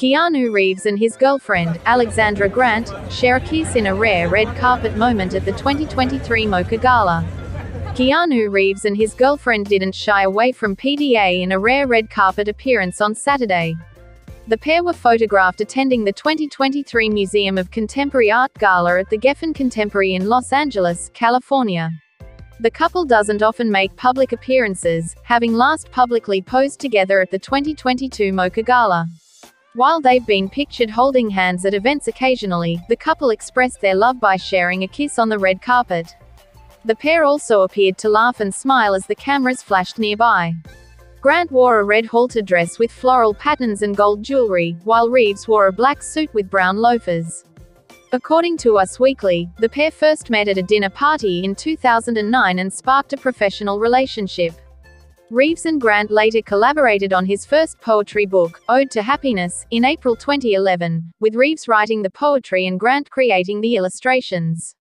Keanu Reeves and his girlfriend, Alexandra Grant, share a kiss in a rare red carpet moment at the 2023 MOCA Gala. Keanu Reeves and his girlfriend didn't shy away from PDA in a rare red carpet appearance on Saturday. The pair were photographed attending the 2023 Museum of Contemporary Art Gala at the Geffen Contemporary in Los Angeles, California. The couple doesn't often make public appearances, having last publicly posed together at the 2022 MOCA Gala. While they've been pictured holding hands at events occasionally, the couple expressed their love by sharing a kiss on the red carpet. The pair also appeared to laugh and smile as the cameras flashed nearby. Grant wore a red halter dress with floral patterns and gold jewelry, while Reeves wore a black suit with brown loafers. According to Us Weekly, the pair first met at a dinner party in 2009 and sparked a professional relationship. Reeves and Grant later collaborated on his first poetry book, Ode to Happiness, in April 2011, with Reeves writing the poetry and Grant creating the illustrations.